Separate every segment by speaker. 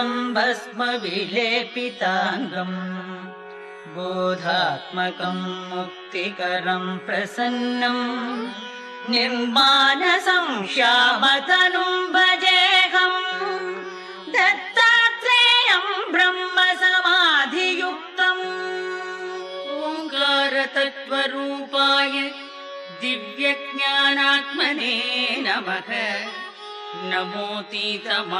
Speaker 1: भस्म विलेपिताङ्गम् बोधात्मकम् मुक्तिकरम् प्रसन्नम् निर्मानसंश्यामतनुम् भजेऽहम् दत्तात्रेयम् ब्रह्म समाधियुक्तम् ओङ्कारतत्त्वरूपाय दिव्यज्ञानात्मने नमः। नमोतीतमहाधाम्न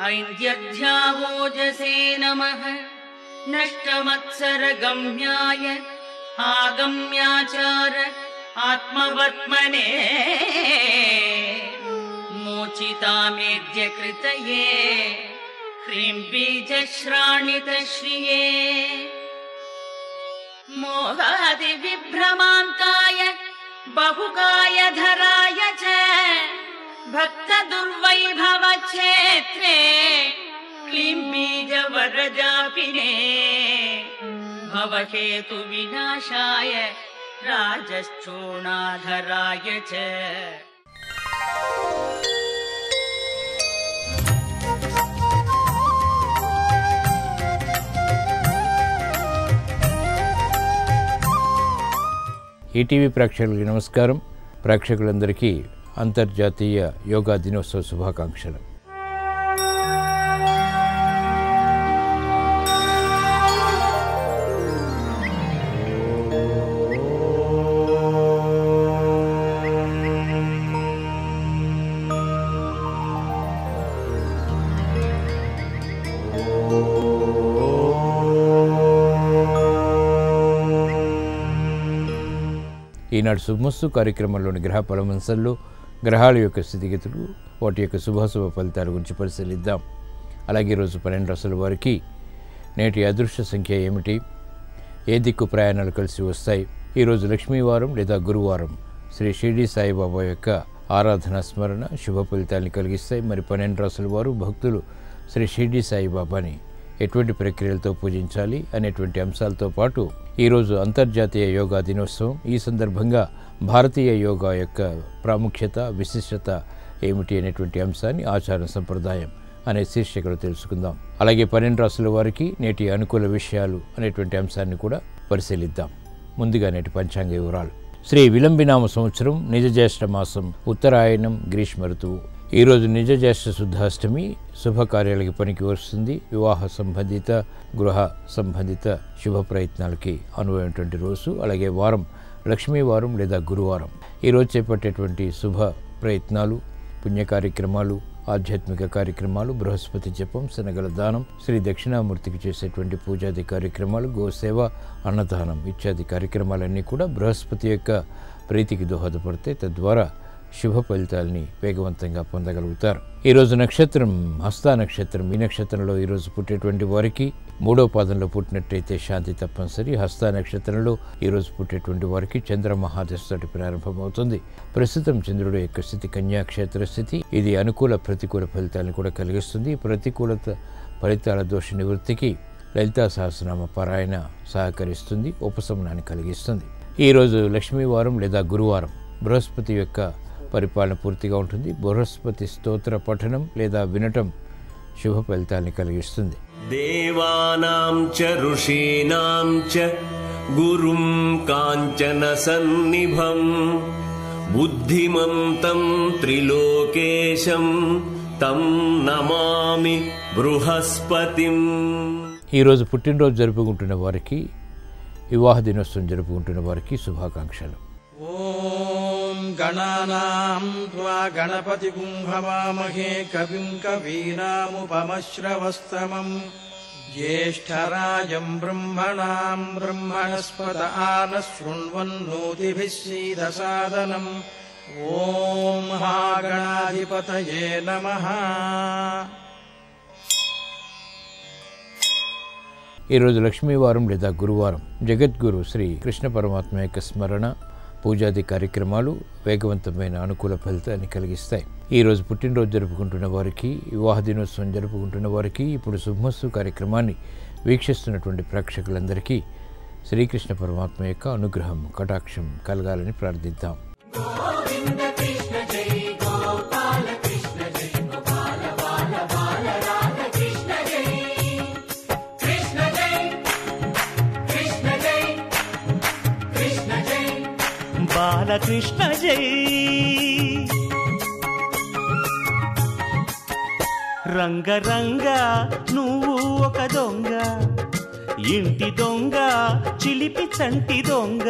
Speaker 1: ्यध्यावोजसे नमः। नष्टमत्सरगम्याय आगम्याचार आत्मवत्मने मोचितामेद्य कृतये ह्रीं बीजश्राणितश्रिये। मोहादिविभ्रमान्ताय मोहादिविभ्रमाङ्काय बहुकाय धराय च भक्तदुर्वैभवक्षेत्रे क्लीं बीजवरजापिने भवहेतुविनाशाय राजश्चूणाधराय च
Speaker 2: ఈటీవీ ప్రేక్షకులకి నమస్కారం ప్రేక్షకులందరికీ అంతర్జాతీయ యోగా దినోత్సవ శుభాకాంక్షలు. ఈనాడు శుభమస్సు కార్యక్రమంలోని గ్రహ పరమంశల్లో గ్రహాల యొక్క స్థితిగతులు వాటి యొక్క శుభాశుభ ఫలితాల గురించి పరిశీలిద్దాం. అలాగే ఈరోజు పన్నెండు రాసుల వారికి నేటి అదృష్ట సంఖ్య ఏమిటి? ఏ దిక్కు ప్రయాణాలు కలిసి వస్తాయి? ఈరోజు లక్ష్మీవారం లేదా గురువారం శ్రీ షిర్డీ సాయిబాబా యొక్క ఆరాధన స్మరణ శుభ ఫలితాన్ని కలిగిస్తాయి. మరి పన్నెండు రాసుల వారు భక్తులు శ్రీ షిర్డీ సాయిబాబాని ఎటువంటి ప్రక్రియలతో పూజించాలి అనేటువంటి అంశాలతో పాటు ఈరోజు అంతర్జాతీయ యోగా దినోత్సవం. ఈ సందర్భంగా భారతీయ యోగా యొక్క ప్రాముఖ్యత విశిష్టత ఏమిటి అనేటువంటి అంశాన్ని ఆచార సంప్రదాయం అనే శీర్షికలు తెలుసుకుందాం. అలాగే పన్నెండు రాసుల వారికి నేటి అనుకూల విషయాలు అనేటువంటి అంశాన్ని కూడా పరిశీలిద్దాం. ముందుగా నేటి పంచాంగ వివరాలు. శ్రీ విలంబినామ సంవత్సరం నిజజ్యేష్ఠ మాసం ఉత్తరాయణం గ్రీష్మ ఋతువు. ఈరోజు నిజ జ్యేష్ఠ శుద్ధాష్టమి శుభకార్యాలకి పనికి వస్తుంది. వివాహ సంబంధిత గృహ సంబంధిత శుభ ప్రయత్నాలకి అనువైనటువంటి రోజు అలాగే వారం లక్ష్మీ వారం లేదా గురువారం. ఈరోజు చేపట్టేటువంటి శుభ ప్రయత్నాలు పుణ్య కార్యక్రమాలు ఆధ్యాత్మిక కార్యక్రమాలు బృహస్పతి జపం శనగల దానం శ్రీ దక్షిణామూర్తికి చేసేటువంటి పూజాది కార్యక్రమాలు గోసేవ అన్నదానం ఇత్యాది కార్యక్రమాలన్నీ కూడా బృహస్పతి యొక్క ప్రీతికి దోహదపడతాయి. తద్వారా శుభ ఫలితాలని వేగవంతంగా పొందగలుగుతారు. ఈరోజు నక్షత్రం హస్తా నక్షత్రం ఈ నక్షత్రంలో ఈరోజు పుట్టేటువంటి వారికి మూడో పాదంలో పుట్టినట్టయితే శాంతి తప్పనిసరి. హస్తా నక్షత్రంలో ఈరోజు పుట్టేటువంటి వారికి చంద్ర మహాదశతోటి ప్రారంభమవుతుంది. ప్రస్తుతం చంద్రుడు యొక్క స్థితి కన్యాక్షేత్ర స్థితి. ఇది అనుకూల ప్రతికూల ఫలితాలను కూడా కలిగిస్తుంది. ప్రతికూలత ఫలితాల దోష నివృత్తికి లలితా సహస్రనామ పారాయణ సహకరిస్తుంది ఉపశమనాన్ని కలిగిస్తుంది. ఈరోజు లక్ష్మీవారం లేదా గురువారం బృహస్పతి యొక్క పరిపాలన పూర్తిగా ఉంటుంది. బృహస్పతి స్తోత్ర పఠనం లేదా వినటం శుభ ఫలితాన్ని కలిగిస్తుంది.
Speaker 3: గురుం కాంచన సన్నిభం బుద్ధిమంతం త్రిలోకేశం తం నమామి బృహస్పతిం.
Speaker 2: ఈరోజు పుట్టినరోజు జరుపుకుంటున్న వారికి వివాహ దినోత్సవం జరుపుకుంటున్న వారికి శుభాకాంక్షలు.
Speaker 4: ఓ गणानाम् त्वा गणपतिगुम् हवामहे कविम् कवीनामुपमश्रवस्तमम् ज्येष्ठराजम् ब्रह्मणाम् ब्रह्मणस्पत आनः शृण्वन्नोतिभिः सीदसादनम् ॐ महागणाधिपतये नमः
Speaker 2: ఈరోజు లక్ష్మీవారం లేదా గురువారం జగద్గురు శ్రీ కృష్ణ పరమాత్మ యొక్క స్మరణ పూజాది కార్యక్రమాలు వేగవంతమైన అనుకూల ఫలితాన్ని కలిగిస్తాయి. ఈరోజు పుట్టినరోజు జరుపుకుంటున్న వారికి వివాహ దినోత్సవం జరుపుకుంటున్న వారికి ఇప్పుడు శుభమస్తు కార్యక్రమాన్ని వీక్షిస్తున్నటువంటి ప్రేక్షకులందరికీ శ్రీకృష్ణ పరమాత్మ యొక్క అనుగ్రహం కటాక్షం కలగాలని ప్రార్థిద్దాం.
Speaker 5: బాలకృష్ణ జై. రంగరంగ నువ్వు ఒక దొంగ ఇంటి దొంగ చిలిపి చంటి దొంగ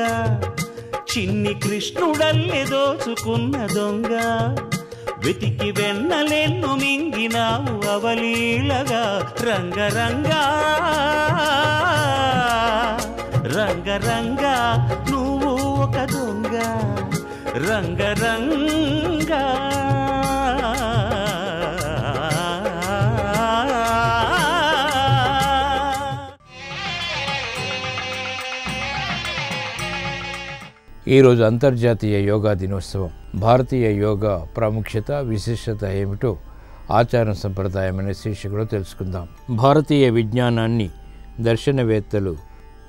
Speaker 5: చిన్ని కృష్ణుడల్లె దోచుకున్న దొంగ వెతికి వెన్నలెన్ను మింగినావు అవలీలగా. రంగరంగా రంగరంగా నువ్వు ఒక దొంగ రంగరంగా
Speaker 2: ఈరోజు అంతర్జాతీయ యోగా దినోత్సవం. భారతీయ యోగా ప్రాముఖ్యత విశిష్టత ఏమిటో ఆచారం సంప్రదాయం అనే శీర్షికలో తెలుసుకుందాం. భారతీయ విజ్ఞానాన్ని దర్శనవేత్తలు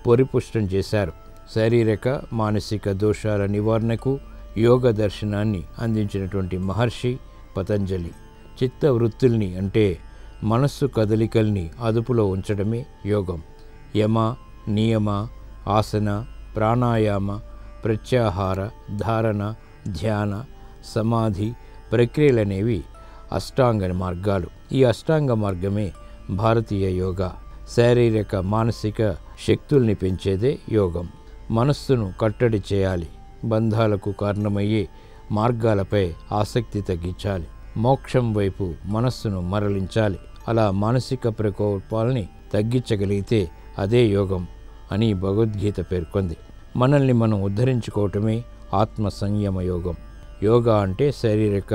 Speaker 2: పరిపుష్టం చేశారు. శారీరక మానసిక దోషాల నివారణకు యోగ దర్శనాన్ని అందించినటువంటి మహర్షి పతంజలి చిత్త వృత్తుల్ని అంటే మనస్సు కదలికల్ని అదుపులో ఉంచడమే యోగం. యమ నియమ ఆసన ప్రాణాయామ ప్రత్యాహార ధారణ ధ్యాన సమాధి ప్రక్రియలనేవి అష్టాంగ మార్గాలు. ఈ అష్టాంగ మార్గమే భారతీయ యోగా. శారీరక మానసిక శక్తుల్ని పెంచేదే యోగం. మనస్సును కట్టడి చేయాలి. బంధాలకు కారణమయ్యే మార్గాలపై ఆసక్తి తగ్గించాలి. మోక్షం వైపు మనస్సును మరలించాలి. అలా మానసిక ప్రకోపాలని తగ్గించగలిగితే అదే యోగం అని భగవద్గీత పేర్కొంది. మనల్ని మనం ఉద్ధరించుకోవటమే ఆత్మ సంయమ యోగం. యోగా అంటే శారీరక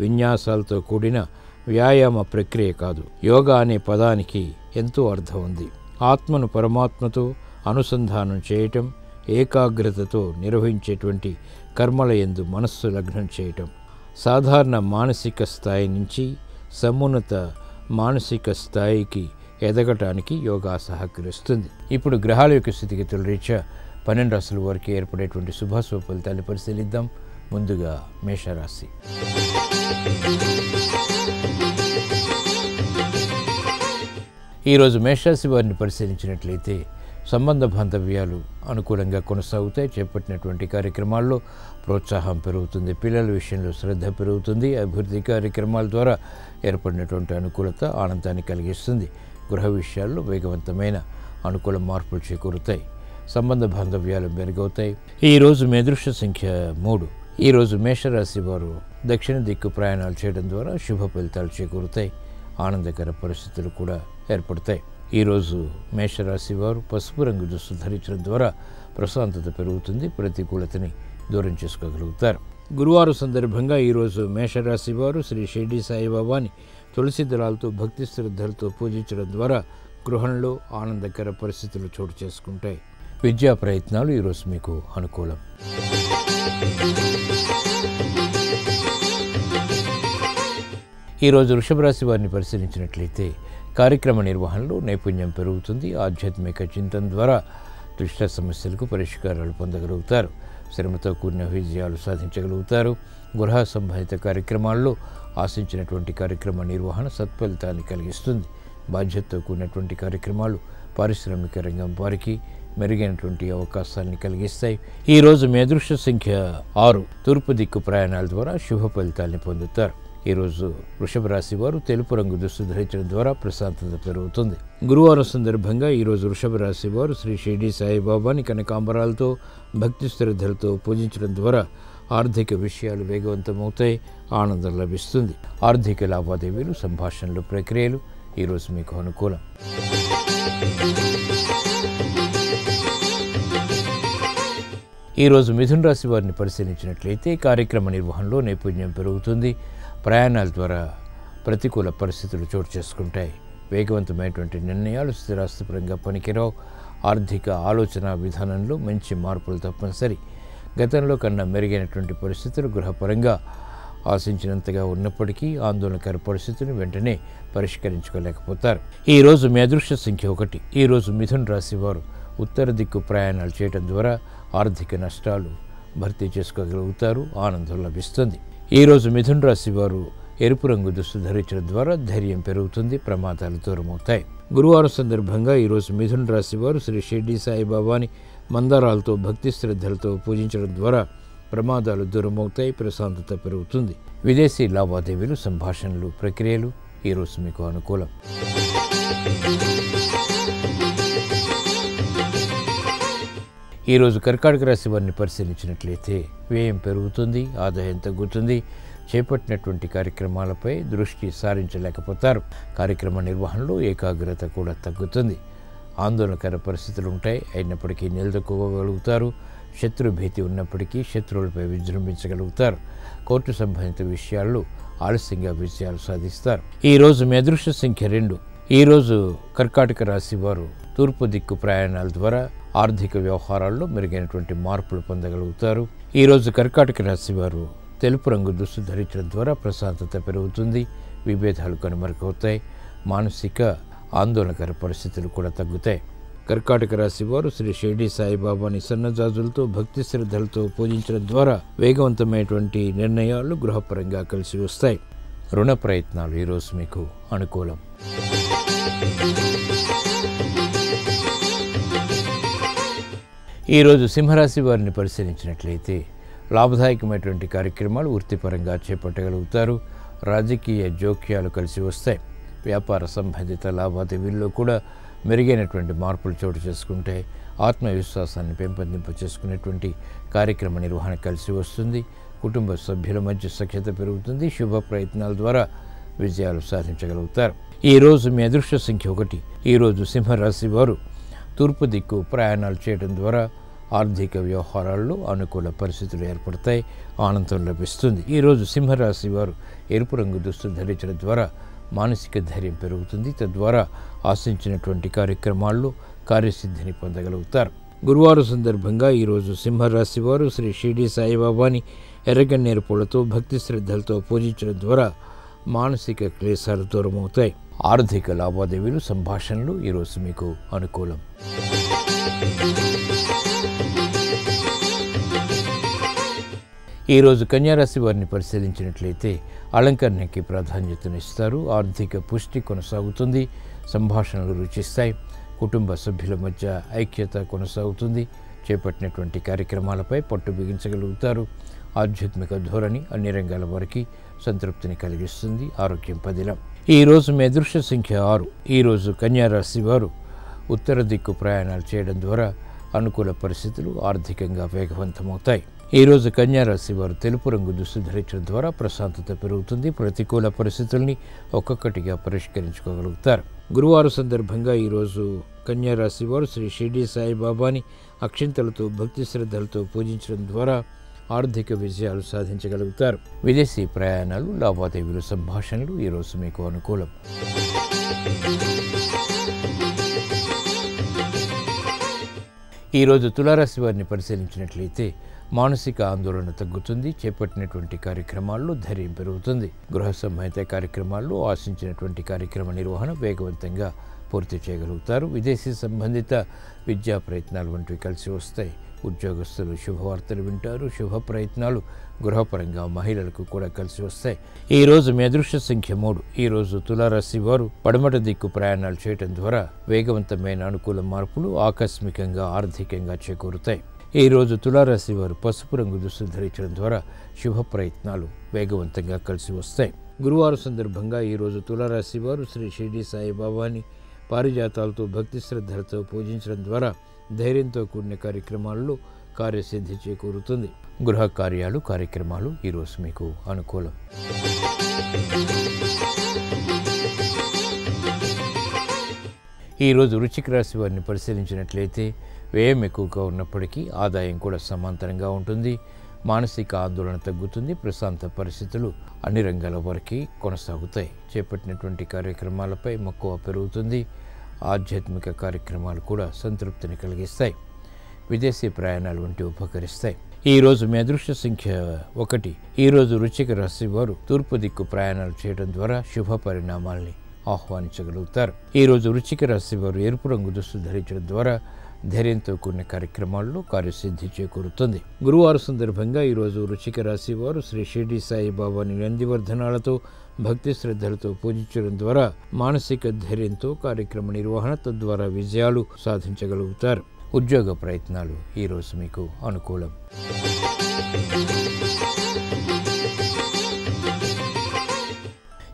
Speaker 2: విన్యాసాలతో కూడిన వ్యాయామ ప్రక్రియ కాదు. యోగా అనే పదానికి ఎంతో అర్థం ఉంది. ఆత్మను పరమాత్మతో అనుసంధానం చేయటం ఏకాగ్రతతో నిర్వహించేటువంటి కర్మల ఎందు మనస్సు లగ్నం చేయటం. సాధారణ మానసిక స్థాయి నుంచి సమున్నత మానసిక స్థాయికి ఎదగటానికి యోగా సహకరిస్తుంది. ఇప్పుడు గ్రహాల యొక్క స్థితిగతుల రీత్యా పన్నెండు రాసుల వరకు ఏర్పడేటువంటి శుభాశుభ ఫలితాన్ని పరిశీలిద్దాం. ముందుగా మేషరాశి. ఈరోజు మేషరాశి వారిని పరిశీలించినట్లయితే సంబంధ బాంధవ్యాలు అనుకూలంగా కొనసాగుతాయి. చేపట్టినటువంటి కార్యక్రమాల్లో ప్రోత్సాహం పెరుగుతుంది. పిల్లల విషయంలో శ్రద్ధ పెరుగుతుంది. అభివృద్ధి కార్యక్రమాల ద్వారా ఏర్పడినటువంటి అనుకూలత ఆనందాన్ని కలిగిస్తుంది. గృహ విషయాల్లో వేగవంతమైన అనుకూల మార్పులు చేకూరుతాయి. సంబంధ బాంధవ్యాలు మెరుగవుతాయి. ఈరోజు మీ సంఖ్య మూడు. ఈరోజు మేషరాశి వారు దక్షిణ దిక్కు ప్రయాణాలు చేయడం ద్వారా శుభ ఫలితాలు చేకూరుతాయి. ఆనందకర పరిస్థితులు కూడా ఏర్పడతాయి. ఈరోజు మేషరాశి వారు పసుపు రంగు దుస్తు ధరించడం ద్వారా ప్రశాంతత పెరుగుతుంది ప్రతికూలతని దూరం చేసుకోగలుగుతారు. గురువారం సందర్భంగా ఈరోజు మేషరాశి వారు శ్రీ షిర్డి సాయిబాబాని తులసి దళాలతో భక్తి శ్రద్ధలతో పూజించడం ద్వారా గృహంలో ఆనందకర పరిస్థితులు చోటు చేసుకుంటాయి. విద్యా ప్రయత్నాలు ఈరోజు మీకు అనుకూలం. ఈరోజు వృషభ రాశి వారిని పరిశీలించినట్లయితే కార్యక్రమ నిర్వహణలో నైపుణ్యం పెరుగుతుంది. ఆధ్యాత్మిక చింతన ద్వారా క్లిష్ట సమస్యలకు పరిష్కారాలు పొందగలుగుతారు. శ్రమతో కూడిన విజయాలు సాధించగలుగుతారు. గృహ సంబంధిత కార్యక్రమాల్లో ఆశించినటువంటి కార్యక్రమ నిర్వహణ సత్ఫలితాన్ని కలిగిస్తుంది. బాధ్యతతో కూడినటువంటి కార్యక్రమాలు పారిశ్రామిక రంగం వారికి మెరుగైనటువంటి అవకాశాన్ని కలిగిస్తాయి. ఈరోజు మీ అదృష్ట సంఖ్య ఆరు. తూర్పు దిక్కు ప్రయాణాల ద్వారా శుభ ఫలితాన్ని పొందుతారు. ఈరోజు వృషభ రాశి వారు తెలుపు రంగు దుస్తు ధరించడం ద్వారా ప్రశాంతత పెరుగుతుంది. గురువారం సందర్భంగా ఈరోజు వృషభ రాశి వారు శ్రీ షిర్డి సాయిబాబాని కనకాంబరాలతో భక్తి శ్రద్ధలతో పూజించడం ద్వారా ఆర్థిక విషయాలు వేగవంతమవుతాయి ఆనందం లభిస్తుంది. ఆర్థిక లావాదేవీలు సంభాషణలు ప్రక్రియలు ఈరోజు మీకు అనుకూలం. ఈరోజు మిథున్ రాశి వారిని పరిశీలించినట్లయితే కార్యక్రమ నిర్వహణలో నైపుణ్యం పెరుగుతుంది. ప్రయాణాల ద్వారా ప్రతికూల పరిస్థితులు చోటు చేసుకుంటాయి. వేగవంతమైనటువంటి నిర్ణయాలు స్థిరాస్తిపరంగా పనికిరావు. ఆర్థిక ఆలోచన విధానంలో మంచి మార్పులు తప్పనిసరి. గతంలో కన్నా మెరుగైనటువంటి పరిస్థితులు గృహపరంగా ఆశించినంతగా ఉన్నప్పటికీ ఆందోళనకర పరిస్థితిని వెంటనే పరిష్కరించుకోలేకపోతారు. ఈరోజు మీ అదృష్ట సంఖ్య ఒకటి. ఈరోజు మిథున్ రాశి వారు ఉత్తర దిక్కు ప్రయాణాలు చేయడం ద్వారా ఆర్థిక నష్టాలు భర్తీ చేసుకోగలుగుతారు. ఆనందం లభిస్తుంది. ఈరోజు మిథున్ రాశి వారు ఎరుపు రంగు దుస్తు ధరించడం ద్వారా ధైర్యం పెరుగుతుంది ప్రమాదాలు దూరమవుతాయి. గురువారం సందర్భంగా ఈరోజు మిథున్ రాశి వారు శ్రీ షిర్డి సాయిబాబాని మందారాలతో భక్తి శ్రద్ధలతో పూజించడం ద్వారా ప్రమాదాలు దూరమవుతాయి ప్రశాంతత పెరుగుతుంది. విదేశీ లావాదేవీలు సంభాషణలు ప్రక్రియలు ఈరోజు మీకు అనుకూలం. ఈరోజు కర్కాటక రాశి వారిని పరిశీలించినట్లయితే వ్యయం పెరుగుతుంది ఆదాయం తగ్గుతుంది. చేపట్టినటువంటి కార్యక్రమాలపై దృష్టి సారించలేకపోతారు. కార్యక్రమ నిర్వహణలో ఏకాగ్రత కూడా తగ్గుతుంది. ఆందోళనకర పరిస్థితులు ఉంటాయి. అయినప్పటికీ నిలదొక్కుకోగలుగుతారు శత్రు భీతి ఉన్నప్పటికీ శత్రువులపై విజృంభించగలుగుతారు. కోర్టు సంబంధిత విషయాల్లో ఆలస్యంగా విజయాలు సాధిస్తారు. ఈరోజు మీ అదృష్ట సంఖ్య రెండు. ఈరోజు కర్కాటక రాశి వారు తూర్పు దిక్కు ప్రయాణాల ద్వారా ఆర్థిక వ్యవహారాల్లో మెరుగైనటువంటి మార్పులు పొందగలుగుతారు. ఈరోజు కర్కాటక రాశి వారు తెలుపు రంగు దుస్తు ధరించడం ద్వారా ప్రశాంతత పెరుగుతుంది. విభేదాలు కనుమరుగవుతాయి. మానసిక ఆందోళనకర పరిస్థితులు కూడా తగ్గుతాయి. కర్కాటక రాశి వారు శ్రీ షిర్డి సాయిబాబాని సన్నజాజులతో భక్తి శ్రద్ధలతో పూజించడం ద్వారా వేగవంతమైనటువంటి నిర్ణయాలు గృహపరంగా కలిసి వస్తాయి. రుణ ప్రయత్నాలు ఈరోజు మీకు అనుకూలం. ఈరోజు సింహరాశి వారిని పరిశీలించినట్లయితే లాభదాయకమైనటువంటి కార్యక్రమాలు వృత్తిపరంగా చేపట్టగలుగుతారు. రాజకీయ జోక్యాలు కలిసి వస్తాయి. వ్యాపార సంబంధిత లావాదేవీల్లో కూడా మెరుగైనటువంటి మార్పులు చోటు చేసుకుంటే ఆత్మవిశ్వాసాన్ని పెంపొందింపు చేసుకునేటువంటి కార్యక్రమ నిర్వహణ కలిసి వస్తుంది. కుటుంబ సభ్యుల మధ్య సఖ్యత పెరుగుతుంది. శుభ ప్రయత్నాల ద్వారా విజయాలు సాధించగలుగుతారు. ఈరోజు మీ అదృష్ట సంఖ్య ఒకటి. ఈరోజు సింహరాశి వారు తూర్పు దిక్కు ప్రయాణాలు చేయడం ద్వారా ఆర్థిక వ్యవహారాల్లో అనుకూల పరిస్థితులు ఏర్పడతాయి ఆనందం లభిస్తుంది. ఈరోజు సింహరాశి వారు ఎరుపు రంగు దుస్తులు ధరించడం ద్వారా మానసిక ధైర్యం పెరుగుతుంది. తద్వారా ఆశించినటువంటి కార్యక్రమాల్లో కార్యసిద్ధిని పొందగలుగుతారు. గురువారం సందర్భంగా ఈరోజు సింహరాశి వారు శ్రీ షిర్డి సాయిబాబాని ఎర్రగన్నేరు పూలతో భక్తి శ్రద్ధలతో పూజించడం ద్వారా మానసిక క్లేశాలు దూరమవుతాయి. ఆర్థిక లావాదేవీలు సంభాషణలు ఈరోజు మీకు అనుకూలం. ఈరోజు కన్యారాశి వారిని పరిశీలించినట్లయితే అలంకరణకి ప్రాధాన్యతనిస్తారు. ఆర్థిక పుష్టి కొనసాగుతుంది సంభాషణలు రుచిస్తాయి కుటుంబ సభ్యుల మధ్య ఐక్యత కొనసాగుతుంది చేపట్టినటువంటి కార్యక్రమాలపై పట్టు బిగించగలుగుతారు. ఆధ్యాత్మిక ధోరణి అన్ని రంగాల వారికి సంతృప్తిని కలిగిస్తుంది. ఆరోగ్యం పదిలం. ఈరోజు మీ అదృష్ట సంఖ్య ఆరు. ఈరోజు కన్యారాశి వారు ఉత్తర దిక్కు ప్రయాణాలు చేయడం ద్వారా అనుకూల పరిస్థితులు ఆర్థికంగా వేగవంతమవుతాయి. ఈరోజు కన్యారాశి వారు తెలుపు రంగు దుస్తు ధరించడం ద్వారా ప్రశాంతత పెరుగుతుంది. ప్రతికూల పరిస్థితుల్ని ఒక్కొక్కటిగా పరిష్కరించుకోగలుగుతారు. గురువారం సందర్భంగా ఈరోజు కన్యారాశి వారు శ్రీ షిర్డి సాయిబాబాని అక్షింతలతో భక్తి శ్రద్ధలతో పూజించడం ద్వారా ఆర్థిక విజయాలు సాధించగలుగుతారు. విదేశీ ప్రయాణాలు లావాదేవీలు సంభాషణలు ఈరోజు మీకు అనుకూలం. ఈరోజు తులారాశి వారిని పరిశీలించినట్లయితే మానసిక ఆందోళన తగ్గుతుంది చేపట్టినటువంటి కార్యక్రమాల్లో ధైర్యం పెరుగుతుంది. గృహ సంహిత కార్యక్రమాల్లో ఆశించినటువంటి కార్యక్రమ నిర్వహణ వేగవంతంగా పూర్తి చేయగలుగుతారు. విదేశీ సంబంధిత విద్యా ప్రయత్నాలు వంటివి కలిసి వస్తాయి. ఉద్యోగస్తులు శుభవార్తలు వింటారు శుభ ప్రయత్నాలు గృహపరంగా మహిళలకు కూడా కలిసి వస్తాయి. ఈ రోజు మీ అదృష్ట సంఖ్య మూడు. ఈ రోజు తులారాశి వారు పడమట దిక్కు ప్రయాణాలు చేయడం ద్వారా వేగవంతమైన అనుకూల మార్పులు ఆకస్మికంగా ఆర్థికంగా చేకూరుతాయి. ఈ రోజు తులారాశి వారు పసుపు రంగు దుస్తులు ధరించడం ద్వారా శుభ ప్రయత్నాలు వేగవంతంగా కలిసి వస్తాయి. గురువారం సందర్భంగా ఈరోజు తులారాశి వారు శ్రీ షిర్డి సాయిబాబాని పారిజాతాలతో భక్తి శ్రద్ధలతో పూజించడం ద్వారా ధైర్యంతో కూడిన కార్యక్రమాల్లో కార్యసిద్ధి చేకూరుతుంది. గృహ కార్యాలు కార్యక్రమాలు ఈరోజు మీకు అనుకూలం. ఈరోజు రుచిక రాశి వారిని పరిశీలించినట్లయితే వ్యయం ఎక్కువగా ఉన్నప్పటికీ ఆదాయం కూడా సమాంతరంగా ఉంటుంది. మానసిక ఆందోళన తగ్గుతుంది. ప్రశాంత పరిస్థితులు అన్ని రంగాల వరకు కొనసాగుతాయి. చేపట్టినటువంటి కార్యక్రమాలపై మక్కువ పెరుగుతుంది. ఆధ్యాత్మిక కార్యక్రమాలు కూడా సంతృప్తిని కలిగిస్తాయి. విదేశీ ప్రయాణాలు వంటి ఉపకరిస్తాయి. ఈ రోజు మీ అదృష్ట సంఖ్య ఒకటి. ఈరోజు రుచిక రాశి వారు తూర్పు దిక్కు ప్రయాణాలు చేయడం ద్వారా శుభ పరిణామాల్ని ఆహ్వానించగలుగుతారు. ఈరోజు రుచిక రాశి వారు ఎరుపు రంగు దుస్తులు ధరించడం ద్వారా ధైర్యంతో కూడిన కార్యక్రమాల్లో కార్యసిద్ధి చేకూరుతుంది. గురువారం సందర్భంగా ఈరోజు రుచిక రాశి వారు శ్రీ షిర్డి సాయిబాబాని నందివర్ధనాలతో భక్తి శ్రద్ధలతో పూజించడం ద్వారా మానసిక ధైర్యంతో కార్యక్రమ నిర్వహణ తద్వారా విజయాలు సాధించగలుగుతారు. ఉద్యోగ ప్రయత్నాలు ఈరోజు మీకు అనుకూలం.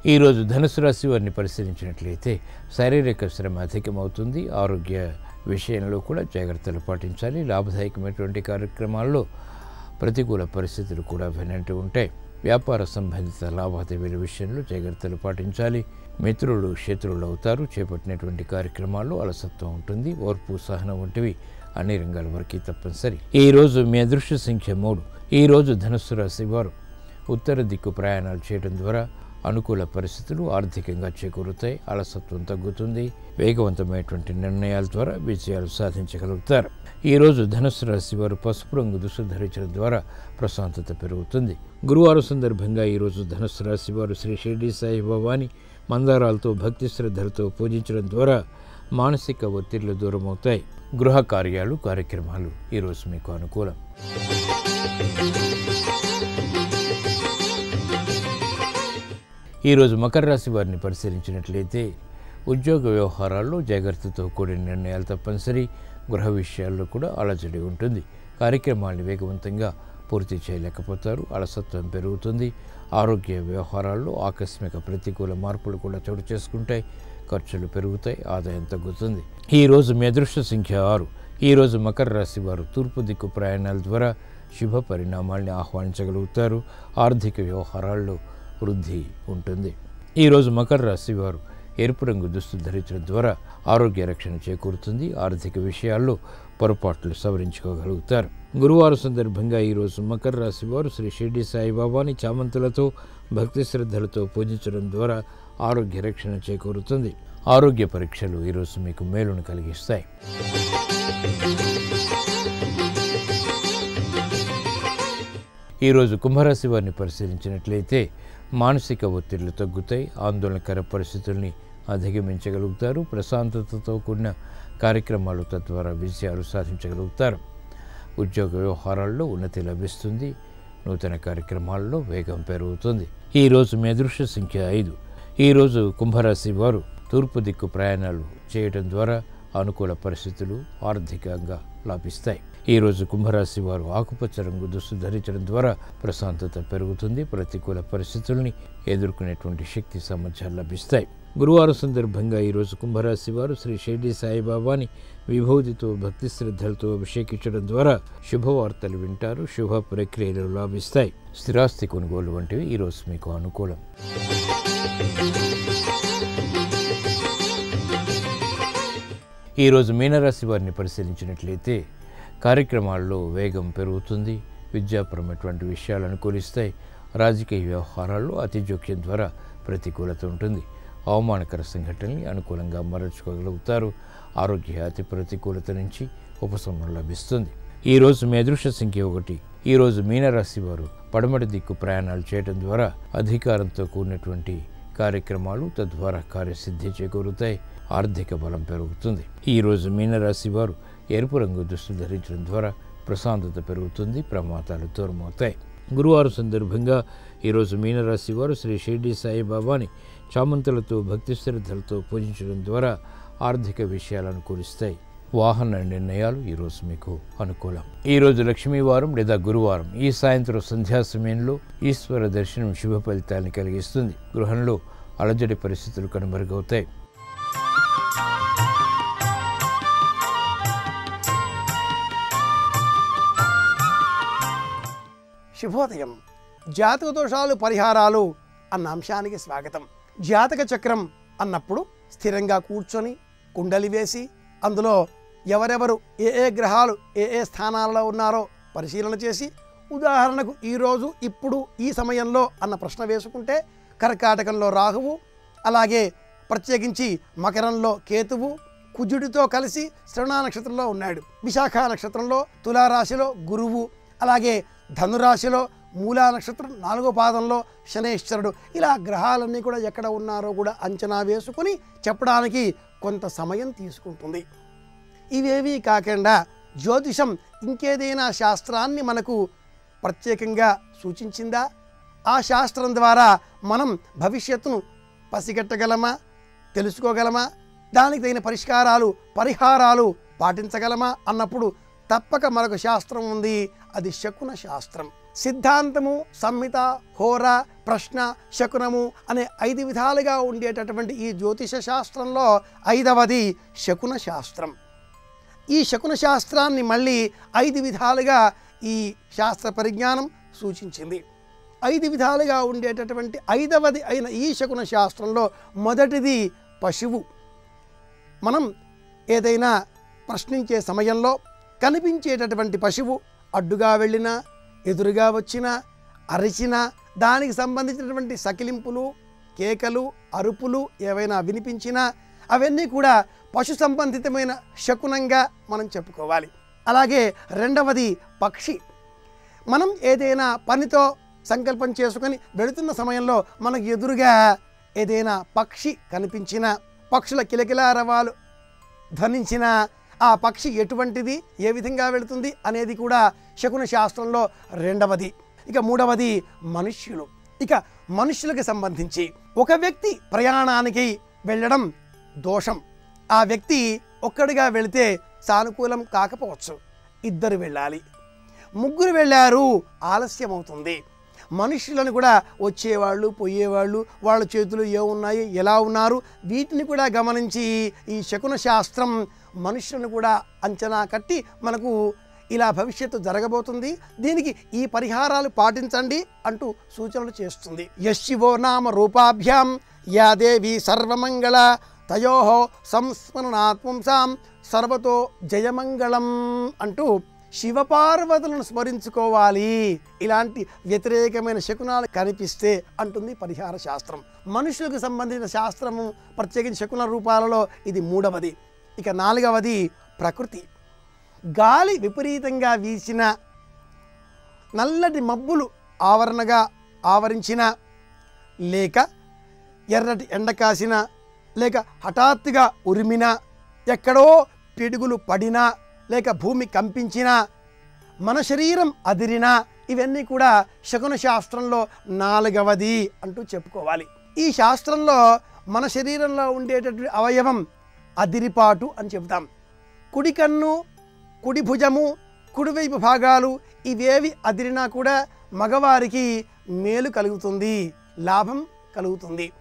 Speaker 2: ఈరోజు ధనుసు రాశి వారిని పరిశీలించినట్లయితే శారీరక శ్రమ అధికమవుతుంది. ఆరోగ్య విషయంలో కూడా జాగ్రత్తలు పాటించాలి. లాభదాయకమైనటువంటి కార్యక్రమాల్లో ప్రతికూల పరిస్థితులు కూడా వెనంటూ ఉంటాయి. వ్యాపార సంబంధిత లావాదేవీల విషయంలో జాగ్రత్తలు పాటించాలి. మిత్రులు శత్రువులు అవుతారు. చేపట్టినటువంటి కార్యక్రమాల్లో అలసత్వం ఉంటుంది. ఓర్పు సహనం వంటివి అన్ని రంగాల వరకు తప్పనిసరి. ఈ రోజు మీ అదృష్ట సంఖ్య మూడు. ఈ రోజు ధనుస్సు రాశి వారు ఉత్తర దిక్కు ప్రయాణాలు చేయడం ద్వారా అనుకూల పరిస్థితులు ఆర్థికంగా చేకూరుతాయి అలసత్వం తగ్గుతుంది వేగవంతమైనటువంటి నిర్ణయాల ద్వారా విజయాలు సాధించగలుగుతారు. ఈరోజు ధనుసు రాశి వారు పసుపు రంగు దుస్తులు ధరించడం ద్వారా ప్రశాంతత పెరుగుతుంది. గురువారం సందర్భంగా ఈరోజు ధనుసు రాశి వారు శ్రీ షిర్డీ సాయిబాబాని మందారాలతో భక్తి శ్రద్ధలతో పూజించడం ద్వారా మానసిక ఒత్తిళ్ళు దూరమవుతాయి. గృహ కార్యాలు కార్యక్రమాలు ఈరోజు మీకు అనుకూలం. ఈరోజు మకర రాశి వారిని పరిశీలించినట్లయితే ఉద్యోగ వ్యవహారాల్లో జాగ్రత్తతో కూడిన నిర్ణయాలు తప్పనిసరి గృహ విషయాల్లో కూడా అలజడి ఉంటుంది. కార్యక్రమాన్ని వేగవంతంగా పూర్తి చేయలేకపోతారు అలసత్వం పెరుగుతుంది. ఆరోగ్య వ్యవహారాల్లో ఆకస్మిక ప్రతికూల మార్పులు కూడా చోటు చేసుకుంటాయి ఖర్చులు పెరుగుతాయి ఆదాయం తగ్గుతుంది. ఈ రోజు మీ అదృష్ట సంఖ్య ఆరు. ఈ రోజు మకర రాశి వారు తూర్పు దిక్కు ప్రయాణాల ద్వారా శుభ పరిణామాల్ని ఆహ్వానించగలుగుతారు. ఆర్థిక వ్యవహారాల్లో వృద్ధి ఉంటుంది. ఈరోజు మకర రాశి వారు ఎరుపు రంగు దుస్తులు ధరించడం ద్వారా ఆరోగ్య రక్షణ చేకూరుతుంది. ఆర్థిక విషయాల్లో పొరపాట్లు సవరించుకోగలుగుతారు. గురువారం సందర్భంగా ఈరోజు మకర రాశి వారు శ్రీ షిర్డి సాయిబాబాని చామంతులతో భక్తి శ్రద్ధలతో పూజించడం ద్వారా ఆరోగ్య రక్షణ చేకూరుతుంది. ఆరోగ్య పరీక్షలు ఈరోజు మీకు మేలును కలిగిస్తాయి. ఈరోజు కుంభరాశి వారిని పరిశీలించినట్లయితే మానసిక ఒత్తిళ్ళు తగ్గుతాయి ఆందోళనకర పరిస్థితుల్ని అధిగమించగలుగుతారు ప్రశాంతతతో కూడిన కార్యక్రమాలు తద్వారా విజయాలు సాధించగలుగుతారు. ఉద్యోగ వ్యవహారాల్లో ఉన్నతి లభిస్తుంది నూతన కార్యక్రమాల్లో వేగం పెరుగుతుంది. ఈరోజు మీ అదృశ్య సంఖ్య ఐదు. ఈరోజు కుంభరాశి వారు తూర్పు దిక్కు ప్రయాణాలు చేయడం ద్వారా అనుకూల పరిస్థితులు ఆర్థికంగా లాభిస్తాయి. ఈరోజు కుంభరాశి వారు ఆకుపచ్చ రంగు దుస్తు ధరించడం ద్వారా ప్రశాంతత పెరుగుతుంది ప్రతికూల పరిస్థితుల్ని ఎదుర్కొనేటువంటి శక్తి సామర్థ్యాలు లభిస్తాయి. గురువారం సందర్భంగా ఈరోజు కుంభరాశి వారు శ్రీ షిర్డి సాయిబాబాని విభూతితో భక్తి శ్రద్ధలతో అభిషేకించడం ద్వారా శుభవార్తలు వింటారు శుభ ప్రక్రియలు లాభిస్తాయి. స్థిరాస్తి కొనుగోలు వంటివి ఈరోజు మీకు అనుకూలం. ఈరోజు మీనరాశి వారిని పరిశీలించినట్లయితే కార్యక్రమాల్లో వేగం పెరుగుతుంది విద్యాపరమైనటువంటి విషయాలు అనుకూలిస్తాయి రాజకీయ వ్యవహారాల్లో అతి జోక్యం ద్వారా ప్రతికూలత ఉంటుంది. అవమానకర సంఘటనని అనుకూలంగా మరల్చుకోగలుగుతారు. ఆరోగ్య అతి ప్రతికూలత నుంచి ఉపశమనం లభిస్తుంది. ఈరోజు మీ అదృష్ట సంఖ్య ఒకటి. ఈరోజు మీనరాశి వారు పడమటి దిక్కు ప్రయాణాలు చేయడం ద్వారా అధికారంతో కూడినటువంటి కార్యక్రమాలు తద్వారా కార్యసిద్ధి చేకూరుతాయి. ఆర్థిక బలం పెరుగుతుంది. ఈరోజు మీనరాశి వారు ఎరుపు రంగు దుస్తులు ధరించడం ద్వారా ప్రశాంతత పెరుగుతుంది ప్రమాదాలు దూరమవుతాయి. గురువారం సందర్భంగా ఈరోజు మీనరాశి వారు శ్రీ షిర్డి సాయిబాబాని చామంతులతో భక్తి శ్రద్ధలతో పూజించడం ద్వారా ఆర్థిక విషయాలు అనుకూలిస్తాయి. వాహన నిర్ణయాలు ఈరోజు మీకు అనుకూలం. ఈరోజు లక్ష్మీవారం లేదా గురువారం ఈ సాయంత్రం సంధ్యా సమయంలో ఈశ్వర దర్శనం శుభ ఫలితాన్ని కలిగిస్తుంది. గృహంలో అలజడి పరిస్థితులు కనుమరుగవుతాయి.
Speaker 6: శుభోదయం. జాతక దోషాలు పరిహారాలు అన్న అంశానికి స్వాగతం. జాతక చక్రం అన్నప్పుడు స్థిరంగా కూర్చొని కుండలి వేసి అందులో ఎవరెవరు ఏ ఏ గ్రహాలు ఏ ఏ స్థానాలలో ఉన్నారో పరిశీలన చేసి ఉదాహరణకు ఈరోజు ఇప్పుడు ఈ సమయంలో అన్న ప్రశ్న వేసుకుంటే కర్కాటకంలో రాహువు అలాగే ప్రత్యేకించి మకరంలో కేతువు కుజుడితో కలిసి శ్రవణ నక్షత్రంలో ఉన్నాడు. విశాఖ నక్షత్రంలో తులారాశిలో గురువు అలాగే ధనురాశిలో మూలా నక్షత్రం నాలుగో పాదంలో శనేశ్వరుడు. ఇలా గ్రహాలన్నీ కూడా ఎక్కడ ఉన్నారో కూడా అంచనా వేసుకుని చెప్పడానికి కొంత సమయం తీసుకుంటుంది. ఇవేవీ కాకుండా జ్యోతిషం ఇంకేదైనా శాస్త్రాన్ని మనకు ప్రత్యేకంగా సూచించిందా? ఆ శాస్త్రం ద్వారా మనం భవిష్యత్తును పసిగట్టగలమా? తెలుసుకోగలమా? దానికి తగిన పరిష్కారాలు పరిహారాలు పాటించగలమా? అన్నప్పుడు తప్పక మనకు శాస్త్రం ఉంది. అది శకున శాస్త్రం. సిద్ధాంతము సంహిత హోర ప్రశ్న శకునము అనే ఐదు విధాలుగా ఉండేటటువంటి ఈ జ్యోతిష శాస్త్రంలో ఐదవది శకున శాస్త్రం. ఈ శకున శాస్త్రాన్ని మళ్ళీ ఐదు విధాలుగా ఈ శాస్త్ర పరిజ్ఞానం సూచించింది. ఐదు విధాలుగా ఉండేటటువంటి ఐదవది అయిన ఈ శకున శాస్త్రంలో మొదటిది పశువు. మనం ఏదైనా ప్రశ్నించే సమయంలో కనిపించేటటువంటి పశువు అడ్డుగా వెళ్ళినా ఎదురుగా వచ్చినా అరిచినా దానికి సంబంధించినటువంటి సకిలింపులు కేకలు అరుపులు ఏవైనా వినిపించినా అవన్నీ కూడా పశు సంబంధితమైన శకునంగా మనం చెప్పుకోవాలి. అలాగే రెండవది పక్షి. మనం ఏదైనా పనితో సంకల్పం చేసుకొని వెళుతున్న సమయంలో మనకు ఎదురుగా ఏదైనా పక్షి కనిపించినా పక్షుల కిలకిలారవాలు ధ్వనించిన ఆ పక్షి ఎటువంటిది ఏ విధంగా వెళుతుంది అనేది కూడా శకున శాస్త్రంలో రెండవది. ఇక మూడవది మనుష్యులు. ఇక మనుష్యులకు సంబంధించి ఒక వ్యక్తి ప్రయాణానికి వెళ్ళడం దోషం. ఆ వ్యక్తి ఒక్కడిగా వెళితే సానుకూలం కాకపోవచ్చు. ఇద్దరు వెళ్ళాలి. ముగ్గురు వెళ్ళారు ఆలస్యం అవుతుంది మనుషులను కూడా వచ్చేవాళ్ళు పోయేవాళ్ళు వాళ్ళ చేతులు ఏమున్నాయి ఎలా ఉన్నారు వీటిని కూడా గమనించి ఈ శకున శాస్త్రం మనుషులను కూడా అంచనా కట్టి మనకు ఇలా భవిష్యత్తు జరగబోతుంది. దీనికి ఈ పరిహారాలు పాటించండి అంటూ సూచనలు చేస్తుంది. యశివో నామ రూపాభ్యాం యా దేవి సర్వమంగళ తయో సంస్మరణాత్వంసాం సర్వతో జయమంగళం అంటూ శివపార్వతులను స్మరించుకోవాలి. ఇలాంటి వ్యతిరేకమైన శకునాలు కనిపిస్తే అంటుంది పరిహార శాస్త్రం. మనుషులకు సంబంధించిన శాస్త్రము ప్రత్యేకించి శకున రూపాలలో ఇది మూడవది. ఇక నాలుగవది ప్రకృతి. గాలి విపరీతంగా వీసిన నల్లటి మబ్బులు ఆవరణగా ఆవరించిన లేక ఎర్రటి ఎండ కాసిన లేక హఠాత్తుగా ఉరిమిన ఎక్కడో పిడుగులు పడినా లేక భూమి కంపించినా మన శరీరం అదిరినా ఇవన్నీ కూడా శకున శాస్త్రంలో నాలుగవది అంటూ చెప్పుకోవాలి. ఈ శాస్త్రంలో మన శరీరంలో ఉండేటటువంటి అవయవం అదిరిపాటు అని చెబుతాం. కుడి కన్ను కుడి భుజము కుడివైపు భాగాలు ఇవేవి అదిరినా కూడా మగవారికి మేలు కలుగుతుంది లాభం కలుగుతుంది.